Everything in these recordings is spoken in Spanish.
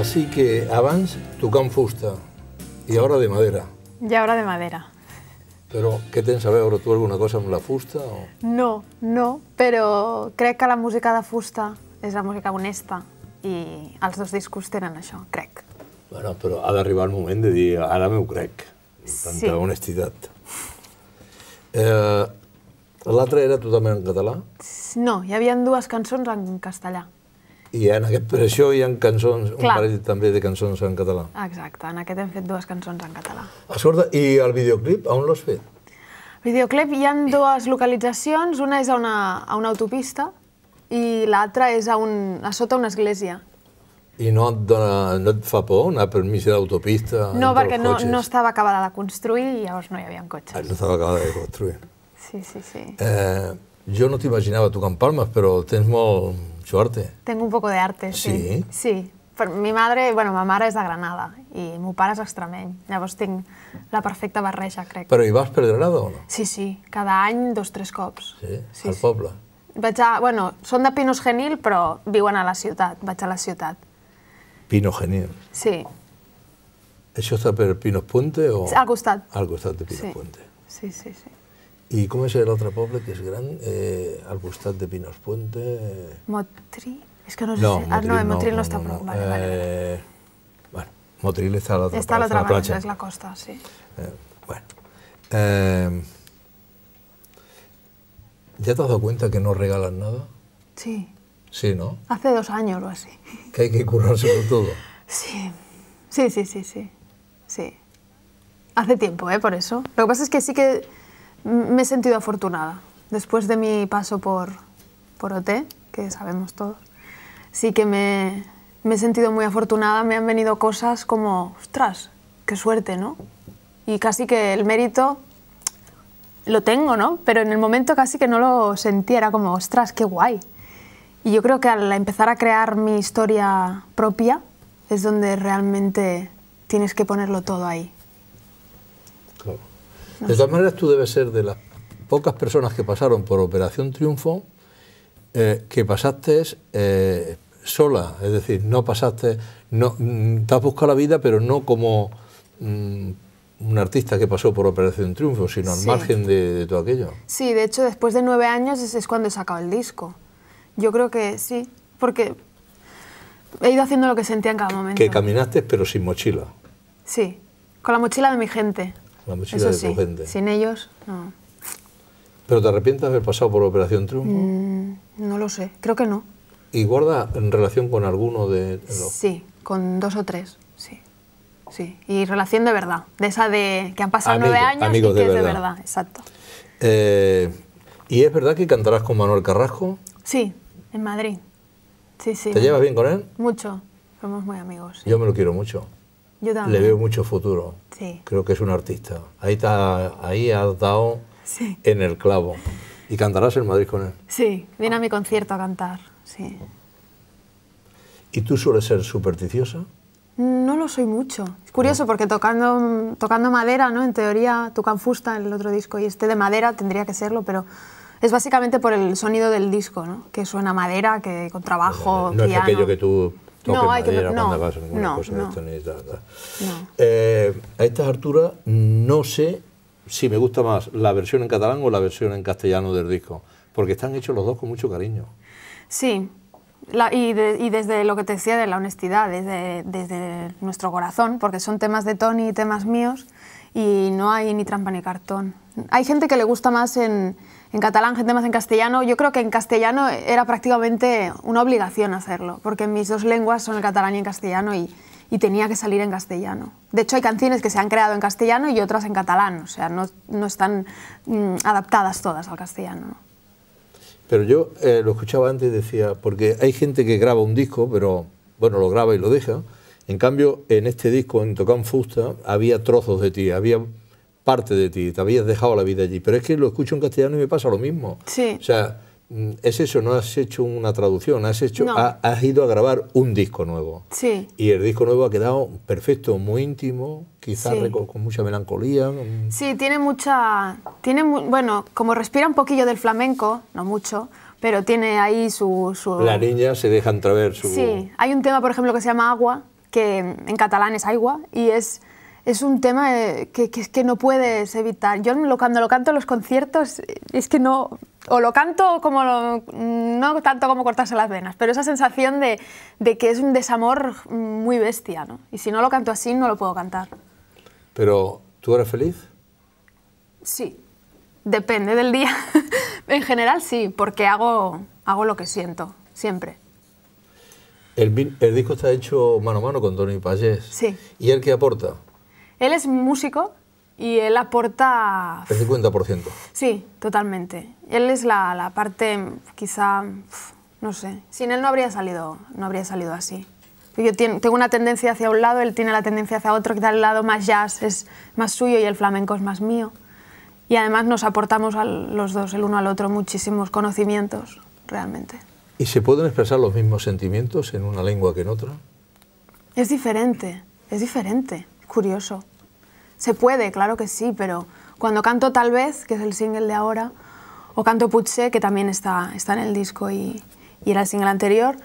Así que abans tocant fusta i ara de madera. I ara de madera. Però què tens a veure tu alguna cosa amb la fusta? O... No, no, però crec que la música de fusta és la música honesta i els dos discos tenen això, crec. Bueno, però ha d'arribar el moment de dir ara m'ho crec, amb tanta Sí. honestitat. Eh, L'altre era totalment en català No, hi havia dues cançons en castellà. I en aquest, per això hi ha cançons, un Clar. parell també de cançons en català. Exacte, en aquest hem fet dues cançons en català. Escolta, i el videoclip, on l'has fet? Videoclip hi ha dues localitzacions, una és a una, a una autopista i l'altra és a, un, a sota una església. I no et, dona, no et fa por anar per mig de l'autopista No, perquè no, no estava acabada de construir i llavors no hi havia Ah, cotxes. no estava acabada de construir. Sí, sí, sí. Eh, jo no t'imaginava tocant palmes, però tens molt suerte. Tengo un poco de arte, sí. Sí? Sí. Però mi madre, bueno, ma mare és de Granada i meu pare és extremeny. Llavors tinc la perfecta barreja, crec. Però hi vas per Granada o no? Sí, sí, cada any dos, tres cops. Sí, Sí, al sí. poble. Vaig a, bueno, són de Pinos Genil, però viuen a la ciutat. Vaig a la ciutat. Pino Genil. Sí, Això està per Pinos Puente o...? al costat. Al costat de Pinos Sí. Puente. Sí, sí, sí. I com és l'altre poble, que és gran, eh, al costat de Pinos Puente... Motril? És que no sé No, si... Ah, no, Motril Motril no, està a prop. Vale, vale. Eh, bueno, Motril està a l'altra Està a part, l'altra la banda, platja. és la costa, sí. Eh, bueno. Eh, ¿Ya te has dado cuenta que no regalan nada? Sí, Sí, ¿no? hace dos años o así. Que hay que currarse por todo. Sí, sí, sí, sí, sí. sí. Hace tiempo, ¿eh? Por eso. Lo que pasa es que sí que me he sentido afortunada. Después de mi paso por, por OT, que sabemos todos, sí que me, me he sentido muy afortunada. Me han venido cosas como, ostras, qué suerte, ¿no? Y casi que el mérito lo tengo, ¿no? Pero en el momento casi que no lo sentí, era como, ostras, qué guay. Y yo creo que al empezar a crear mi historia propia es donde realmente tienes que ponerlo todo ahí. De todas maneras, tú debes ser de las pocas personas que pasaron por Operación Triunfo eh, que pasaste eh, sola, es decir, no pasaste, no, mm, te has buscado la vida, pero no como mm, un artista que pasó por Operación Triunfo, sino al Sí. margen de, de todo aquello. Sí, de hecho, después de nueve años es, es cuando he sacado el disco. Yo creo que sí, porque he ido haciendo lo que sentía en cada momento. Que caminaste, pero sin mochila. Sí, con la mochila de mi gente. La mochila Eso de sí, tu gente. sin ellos, no. Pero te arrepientes de haber pasado por Operación Triunfo. Mm, no lo sé, creo que no. ¿Y guarda en relación con alguno de los... Sí, con dos o tres, sí. Sí, y relación de verdad, de esa de que han pasado Amigo- nueve años y que de es de verdad. verdad, exacto. Eh, ¿Y es verdad que cantarás con Manuel Carrasco? Sí, en Madrid. Sí, sí. ¿Te llevas bien con él? Mucho, somos muy amigos. sí. Yo me lo quiero mucho. Yo también. Le veo mucho futuro. Sí. Creo que es un artista. Ahí, está, ahí has dado Sí. en el clavo. ¿Y cantarás en Madrid con él? Sí, viene a mi concierto a cantar, sí. ¿Y tú sueles ser supersticiosa? No lo soy mucho. Es curioso porque tocando, tocando madera, ¿no? En teoría tocan fusta en el otro disco y este de madera tendría que serlo, pero es básicamente por el sonido del disco, ¿no? Que suena madera, que con trabajo, no es aquello que tú No, hay que- no, cuando hagas ninguna no, cosa de no. esto ni tal, tal. No. Eh, a estas alturas no sé si me gusta más la versión en catalán o la versión en castellano del disco, porque están hechos los dos con mucho cariño. Sí, la- y, de- y desde lo que te decía de la honestidad, desde, desde nuestro corazón, porque son temas de Tony y temas míos, y no hay ni trampa ni cartón. Hay gente que le gusta más en, en catalán, gente más en castellano. Yo creo que en castellano era prácticamente una obligación hacerlo, porque mis dos lenguas son el catalán y el castellano, y, tenía que salir en castellano. De hecho, hay canciones que se han creado en castellano y otras en catalán, o sea, no, están mm, adaptadas todas al castellano. ¿no? Pero yo eh, lo escuchaba antes y decía, porque hay gente que graba un disco, pero bueno, lo graba y lo deja. En cambio, en este disco, en Tocan Fusta, había trozos de ti, había parte de ti, te habías dejado la vida allí. Pero es que lo escucho en castellano y me pasa lo mismo. Sí. O sea, mm, es eso, no has hecho una traducción, has, hecho, No. ha- has ido a grabar un disco nuevo. Sí. Y el disco nuevo ha quedado perfecto, muy íntimo, quizás Sí. con mucha melancolía. Sí, tiene mucha. Tiene bueno, como respira un poquillo del flamenco, no mucho, pero tiene ahí su. su- La niña se deja entrever su... Sí, hay un tema, por ejemplo, que se llama Agua, que en catalán es agua y es, es un tema eh, que, que, que no puedes evitar. Yo cuando lo canto en los conciertos es que no, o lo canto como lo, no tanto como cortarse las venas, pero esa sensación de, de, que es un desamor muy bestia, ¿no? Y si no lo canto así, no lo puedo cantar. Pero, ¿tú eres feliz? Sí, depende del día. en general sí, porque hago, hago lo que siento, siempre. El, el, disco está hecho mano a mano con Tony Payés. Sí. ¿Y él qué aporta? Él es músico y él aporta... El 50%. Sí, totalmente. Él es la, la parte, quizá, no sé, sin él no habría salido, no habría salido así. Yo tengo una tendencia hacia un lado, él tiene la tendencia hacia otro, que el lado más jazz es más suyo y el flamenco es más mío. Y además nos aportamos a los dos, el uno al otro, muchísimos conocimientos, realmente. ¿Y se pueden expresar los mismos sentimientos en una lengua que en otra? Es diferente, es diferente, curioso. Se puede, claro que sí, pero cuando canto Tal vez, que es el single de ahora, o canto Putse, que también está, está en el disco y, y era el single anterior,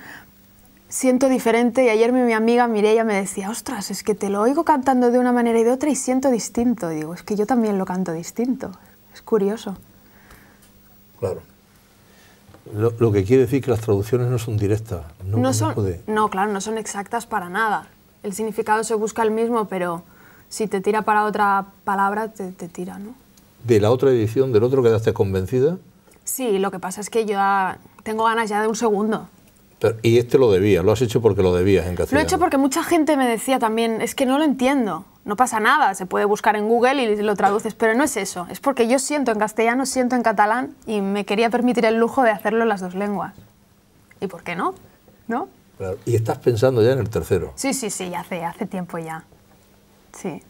siento diferente y ayer mi amiga Mireia me decía, ostras, es que te lo oigo cantando de una manera y de otra y siento distinto. Y digo, es que yo también lo canto distinto. Es curioso. Claro. Lo, lo que quiere decir que las traducciones no son directas. No, no son, puede... no, claro, no son exactas para nada. El significado se busca el mismo, pero si te tira para otra palabra, te, te tira, ¿no? ¿De la otra edición, del otro, quedaste convencida? Sí, lo que pasa es que yo tengo ganas ya de un segundo. Pero, y este lo debías, lo has hecho porque lo debías en castellano. Lo he hecho porque mucha gente me decía también, es que no lo entiendo, no pasa nada, se puede buscar en Google y lo traduces, pero no es eso, es porque yo siento en castellano, siento en catalán y me quería permitir el lujo de hacerlo en las dos lenguas. ¿Y por qué no? ¿No? Claro. ¿Y estás pensando ya en el tercero? Sí, sí, sí, hace, hace tiempo ya. Sí.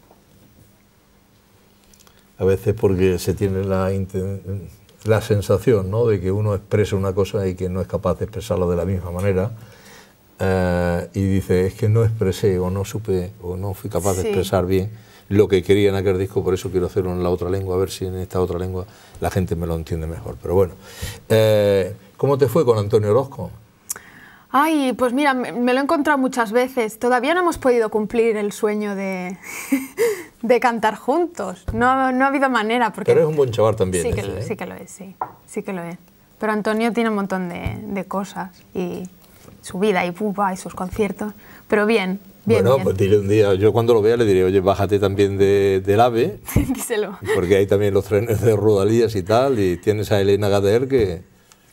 A veces porque se tiene la, la sensación ¿no? de que uno expresa una cosa y que no es capaz de expresarla de la misma manera. Eh, y dice, es que no expresé o no supe o no fui capaz Sí. de expresar bien lo que quería en aquel disco, por eso quiero hacerlo en la otra lengua, a ver si en esta otra lengua la gente me lo entiende mejor. Pero bueno, eh, ¿cómo te fue con Antonio Orozco? Ay, pues mira, me, me lo he encontrado muchas veces. Todavía no hemos podido cumplir el sueño de, de cantar juntos. No, no ha habido manera. Porque Pero es un buen chaval también. sí, que, ese, lo- ¿eh? sí que lo es, sí. Sí que lo es. Pero Antonio tiene un montón de, de cosas y su vida y pupa y sus conciertos. Pero bien, bien, bueno, bien. pues dile un día, yo cuando lo vea le diré, oye, bájate también de, del AVE, Díselo. porque hay también los trenes de Rodalías y tal, y tienes a Elena Gader que,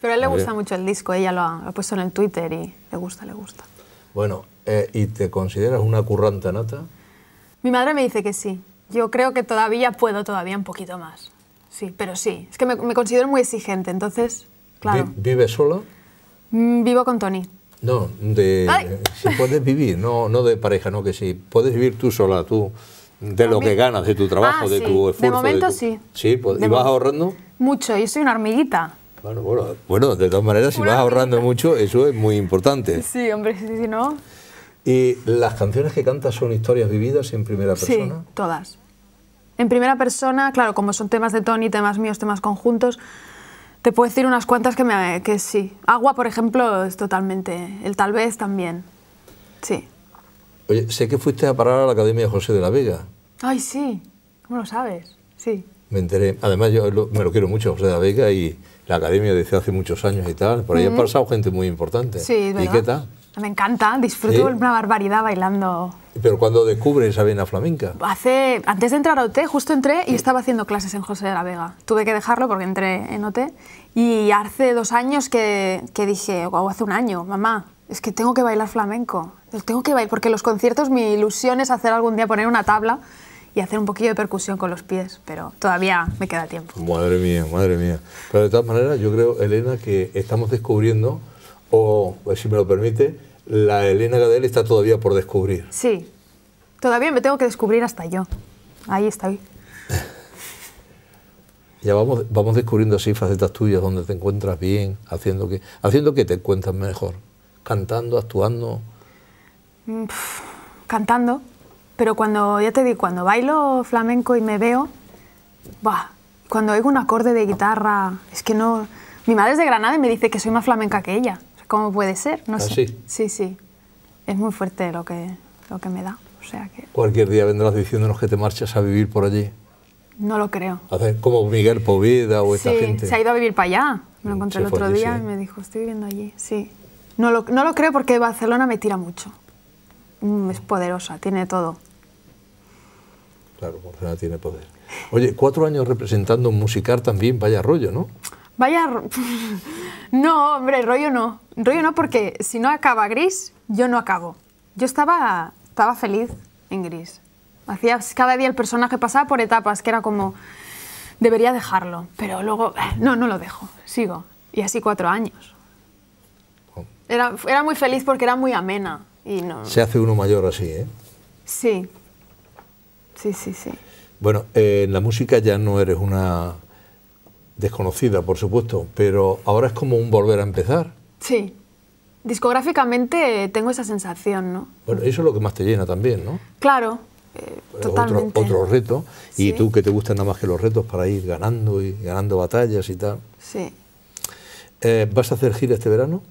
Pero a él le gusta mucho el disco, ella lo ha, lo ha puesto en el Twitter y le gusta, le gusta. bueno, eh, ¿y te consideras una curranta nata? Mi madre me dice que sí. Yo creo que todavía puedo, todavía un poquito más. Sí, pero sí. Es que me, me considero muy exigente, entonces, claro. Vi- ¿Vives sola? Mm, Vivo con Tony. No, de Ay. si puedes vivir, no, no de pareja, no que si puedes vivir tú sola, tú de lo que ganas, de tu trabajo, Ah, de tu De esfuerzo. momento tu- sí. Sí, pues, De ¿y vas ahorrando? Mucho, yo soy una hormiguita. Bueno, bueno, bueno, de todas maneras, si vas ahorrando mucho, eso es muy importante. Sí, hombre, sí, sí, ¿no? ¿Y las canciones que cantas son historias vividas en primera Sí, persona? todas. En primera persona, claro, como son temas de Tony, temas míos, temas conjuntos, te puedo decir unas cuantas que, me, que sí. Agua, por ejemplo, es totalmente. El tal vez también. Sí. Oye, sé que fuiste a parar a la Academia José de la Vega. Ay, sí. ¿Cómo lo sabes? Sí. Me enteré. Además, yo lo- me lo quiero mucho, José de la Vega, y la Academia desde hace muchos años y tal. Por ahí ha pasado gente muy importante. Sí, ¿Y verdad. qué tal? Me encanta, disfruto ¿Sí? una barbaridad bailando. Pero cuando descubres esa vena flamenca. Hace, antes de entrar a OT, justo entré y estaba haciendo clases en José de la Vega. Tuve que dejarlo porque entré en OT. Y hace dos años que, que dije, o hace un año, mamá, es que tengo que bailar flamenco. Tengo que bailar, porque los conciertos mi ilusión es hacer algún día, poner una tabla y hacer un poquillo de percusión con los pies, pero todavía me queda tiempo. Madre mía, madre mía. Pero de todas maneras, yo creo, Elena, que estamos descubriendo, o pues, si me lo permite, la Elena Gadel está todavía por descubrir. Sí, todavía me tengo que descubrir hasta yo. Ahí estoy. Ya vamos, vamos descubriendo así facetas tuyas donde te encuentras bien, haciendo que, haciendo que te encuentras mejor. Cantando, actuando. cantando, pero cuando, ya te digo, cuando bailo flamenco y me veo, ¡buah! cuando oigo un acorde de guitarra, es que no... Mi madre es de Granada y me dice que soy más flamenca que ella. ¿Cómo puede ser? No ¿Ah, sé. sí? Sí, sí. Es muy fuerte lo que, lo que me da. O sea que Cualquier día vendrás diciéndonos que te marchas a vivir por allí. no lo creo. Hacer como Miguel Poveda o esta sí, gente. se ha ido a vivir para allá. Me lo encontré Se el otro allí, día sí. y me dijo, estoy viviendo allí. Sí. No lo, no lo creo porque Barcelona me tira mucho. Mm, es poderosa, tiene todo. Claro, Barcelona tiene poder. Oye, cuatro años representando un musical también, vaya rollo, ¿no? Vaya... no, hombre, rollo no. Rollo no porque si no acaba gris, yo no acabo. Yo estaba, estaba feliz en gris. Hacía cada día el personaje pasaba por etapas, que era como, debería dejarlo, pero luego, eh, no, no lo dejo, sigo. Y así cuatro años. Oh. Era, era muy feliz porque era muy amena. Y no, Se hace uno mayor así, ¿eh? sí, sí, sí, sí. Bueno, eh, en la música ya no eres una desconocida, por supuesto, pero ahora es como un volver a empezar. Sí. Discográficamente tengo esa sensación, ¿no? Bueno, eso es lo que más te llena también, ¿no? Claro, eh, Otro, totalmente. otro reto. Y Sí. tú que te gustan nada más que los retos para ir ganando y ganando batallas y tal. Sí. Eh, ¿Vas a hacer gira este verano?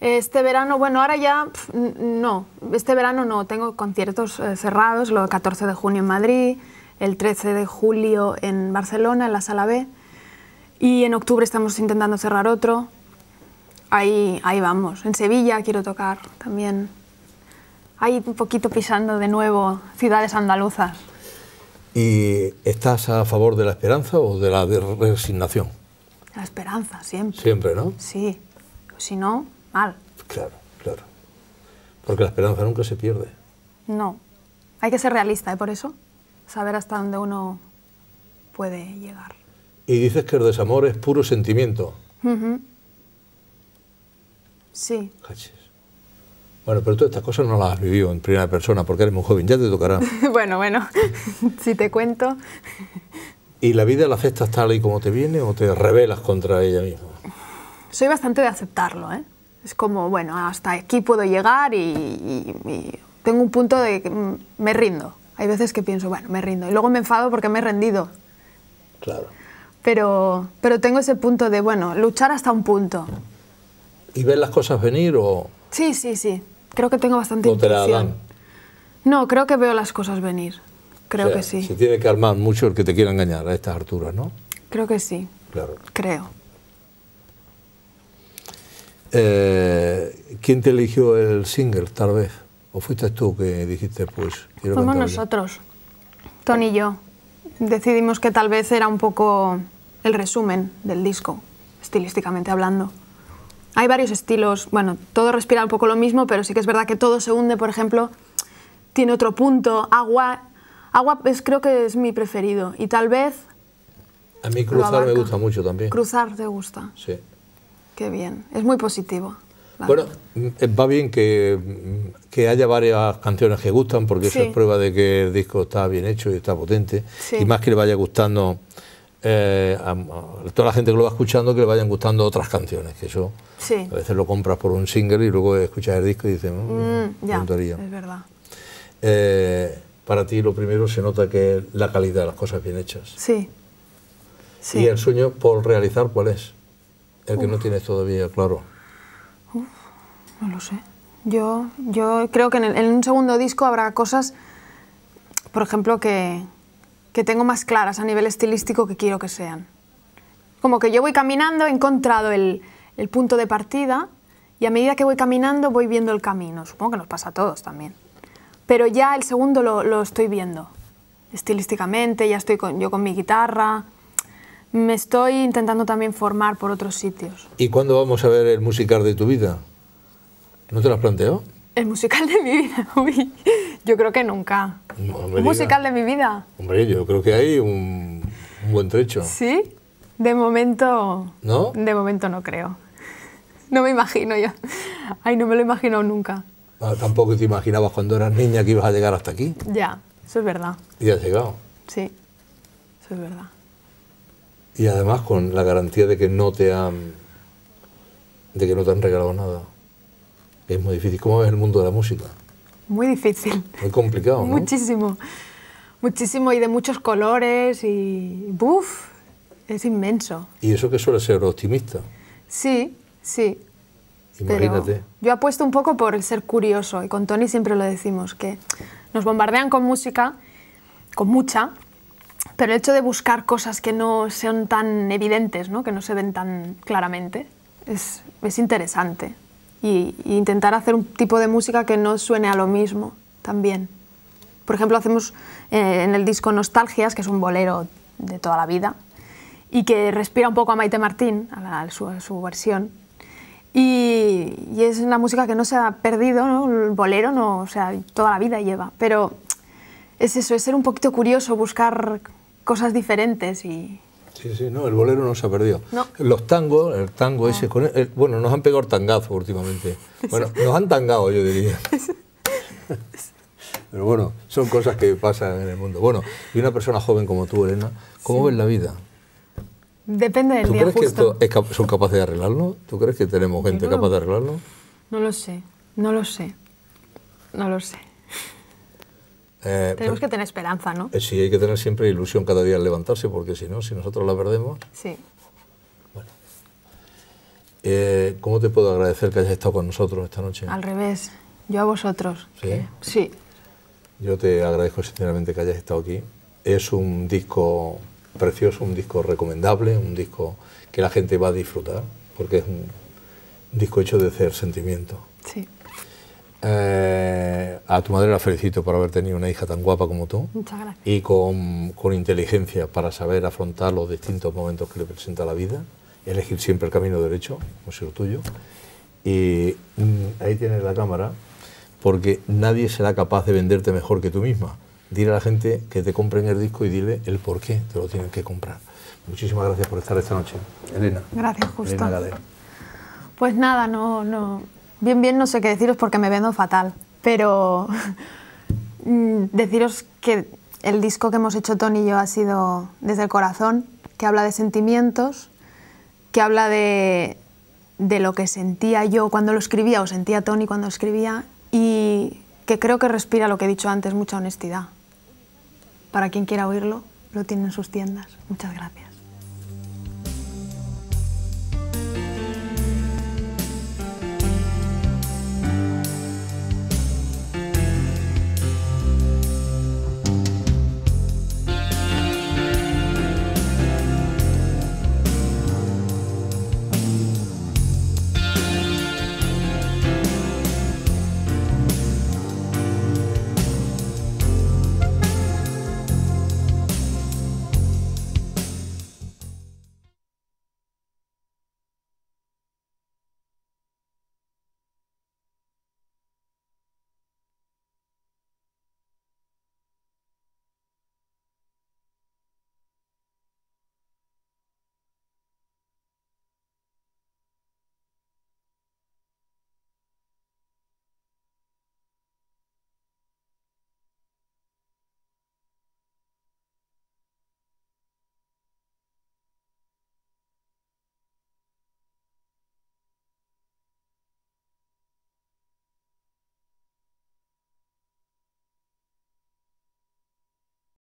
Este verano, bueno, ahora ya no. Este verano no. Tengo conciertos eh, cerrados, lo 14 de junio en Madrid, el 13 de julio en Barcelona, en la Sala B. Y en octubre estamos intentando cerrar otro. Ahí, ahí vamos. En Sevilla quiero tocar también. Ahí un poquito pisando de nuevo ciudades andaluzas. ¿Y estás a favor de la esperanza o de la resignación? La esperanza, siempre. Siempre, ¿no? Sí. Si no, mal. Claro, claro. Porque la esperanza nunca se pierde. No. Hay que ser realista, ¿eh? Por eso. Saber hasta dónde uno puede llegar. Y dices que el desamor es puro sentimiento. Sí. Cachis. Bueno, pero tú estas cosas no las has vivido en primera persona porque eres muy joven, ya te tocará. bueno, bueno. si te cuento. ¿Y la vida la aceptas tal y como te viene o te rebelas contra ella misma? Soy bastante de aceptarlo, ¿eh? Es como, bueno, hasta aquí puedo llegar y, y- y tengo un punto de que me rindo. Hay veces que pienso, bueno, me rindo. Y luego me enfado porque me he rendido. Claro. Pero, pero tengo ese punto de, bueno, luchar hasta un punto. ¿Y ves las cosas venir o, Sí, sí, sí. Creo que tengo bastante o te la dan? No, creo que veo las cosas venir. Creo O sea, que sí. Se tiene que armar mucho el que te quiera engañar a estas alturas, ¿no? Creo que sí. Claro. Creo. Eh, ¿Quién te eligió el single, tal vez? ¿O fuiste tú que dijiste, pues, quiero Fuimos nosotros, Tony y yo. Decidimos que tal vez era un poco el resumen del disco, estilísticamente hablando. Hay varios estilos, bueno, todo respira un poco lo mismo, pero sí que es verdad que todo se hunde, por ejemplo, tiene otro punto. Agua, agua es, creo que es mi preferido. Y tal vez A mí cruzar me gusta mucho también. cruzar te gusta. Sí. Qué bien, es muy positivo. Bueno, mm, va bien que, mm, que haya varias canciones que gustan, porque eso es prueba de que el disco está bien hecho y está potente. Sí. Y más que le vaya gustando eh, a, a toda la gente que lo va escuchando, que le vayan gustando otras canciones, que eso Sí. a veces lo compras por un single y luego escuchas el disco y dices, mmm, Mm, ya, es verdad. Eh, para ti lo primero se nota que es la calidad de las cosas bien hechas. Sí. Sí. ¿Y el sueño por realizar cuál es? El que no tienes todavía claro. No lo sé. Yo, yo creo que en, el- en un segundo disco habrá cosas, por ejemplo, que, que tengo más claras a nivel estilístico que quiero que sean. Como que yo voy caminando, he encontrado el, el punto de partida y a medida que voy caminando voy viendo el camino. Supongo que nos pasa a todos también. Pero ya el segundo lo, lo estoy viendo. Estilísticamente, ya estoy con- yo con mi guitarra. Me estoy intentando también formar por otros sitios. ¿Y cuándo vamos a ver el musical de tu vida? ¿No te lo has planteado? El musical de mi vida, uy, yo creo que nunca. No ¿Un musical de mi vida? Hombre, yo creo que hay un, un buen trecho. ¿Sí? De momento... ¿No? De momento no creo. No me imagino yo. Ay, no me lo he imaginado nunca. Ah, tampoco te imaginabas cuando eras niña que ibas a llegar hasta aquí. Ya, eso es verdad. Y has llegado. Sí, eso es verdad. Y además con la garantía de que no te han, de que no te han regalado nada. Es muy difícil. ¿Cómo ves el mundo de la música? Muy difícil. Muy complicado, ¿no? Muchísimo. Muchísimo y de muchos colores y... ¡Buf! Es inmenso. Y eso que suele ser optimista. Sí, sí. Imagínate. yo apuesto un poco por el ser curioso y con Tony siempre lo decimos, que nos bombardean con música, con mucha, pero el hecho de buscar cosas que no sean tan evidentes, ¿no? que no se ven tan claramente, es, es interesante. Y, intentar hacer un tipo de música que no suene a lo mismo también. Por ejemplo, hacemos eh, en el disco Nostalgias, que es un bolero de toda la vida, y que respira un poco a Maite Martín, a, su, versión. Y, y es una música que no se ha perdido, ¿no? el bolero no, o sea, toda la vida lleva. Pero es eso, es ser un poquito curioso, buscar cosas diferentes y... Sí, sí, no, el bolero no se ha perdido. No. Los tangos, el tango ese, con el- el- bueno, nos han pegado el tangazo últimamente. Bueno, nos han tangado, yo diría. Pero bueno, son cosas que pasan en el mundo. Bueno, y una persona joven como tú, Elena, ¿cómo ves la vida? Depende del ¿Tú día crees que justo. esto es cap- son capaces de arreglarlo? ¿Tú crees que tenemos gente capaz de arreglarlo? No lo sé, no lo sé, no lo sé. Eh, Tenemos pero- que tener esperanza, ¿no? eh, sí, hay que tener siempre ilusión cada día al levantarse, porque si no, si nosotros la perdemos... Sí. Eh, ¿Cómo te puedo agradecer que hayas estado con nosotros esta noche? Al revés, yo a vosotros. ¿Sí? que- Sí. Yo te agradezco sinceramente que hayas estado aquí. Es un disco precioso, un disco recomendable, un disco que la gente va a disfrutar, porque es un disco hecho de hacer sentimiento. Sí. Eh, a tu madre la felicito por haber tenido una hija tan guapa como tú Muchas gracias. y con, con inteligencia para saber afrontar los distintos momentos que le presenta la vida, elegir siempre el camino derecho, como es el tuyo. Y mm, ahí tienes la cámara, porque nadie será capaz de venderte mejor que tú misma. Dile a la gente que te compren el disco y dile el por qué te lo tienen que comprar. Muchísimas gracias por estar esta noche. Elena. Gracias, justo. Elena Gader. Pues nada, no, no. Bien, bien, no sé qué deciros porque me vendo fatal. Pero mm, deciros que el disco que hemos hecho Tony y yo ha sido desde el corazón, que habla de sentimientos, que habla de, de lo que sentía yo cuando lo escribía o sentía Tony cuando escribía y que creo que respira lo que he dicho antes, mucha honestidad. Para quien quiera oírlo, lo tiene en sus tiendas. Muchas gracias.